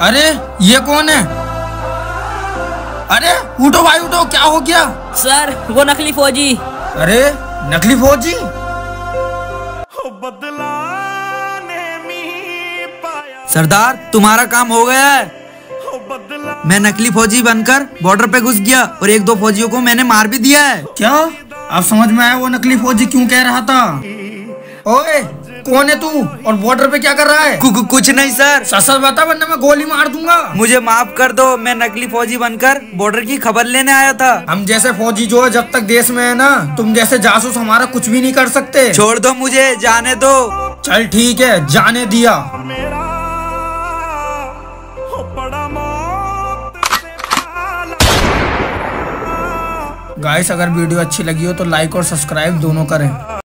अरे ये कौन है? अरे उठो भाई उठो क्या हो गया? सर वो नकली फौजी। अरे नकली फौजी? सरदार तुम्हारा काम हो गया है। मैं नकली फौजी बनकर बॉर्डर पे घुस गया और एक दो फौजियों को मैंने मार भी दिया है। क्या? अब समझ में आया वो नकली फौजी क्यों कह रहा था? ओए कौन है तू? और बॉर्डर पे क्या कर रहा है? कु, कु, कुछ नहीं सर सच सच बता वरना मैं गोली मार दूँगा। मुझे माफ़ कर दो मैं नकली फौजी बनकर बॉर्डर की खबर लेने आया था। हम जैसे फौजी जो है जब तक देश में है ना तुम जैसे जासूस हमारा कुछ भी नहीं कर सकते। छोड़ दो मुझे जाने दो। चल ठीक है जाने दिया। गाइस अगर वीडियो अच्छी लगी हो तो लाइक और सब्सक्राइब दोनों करें।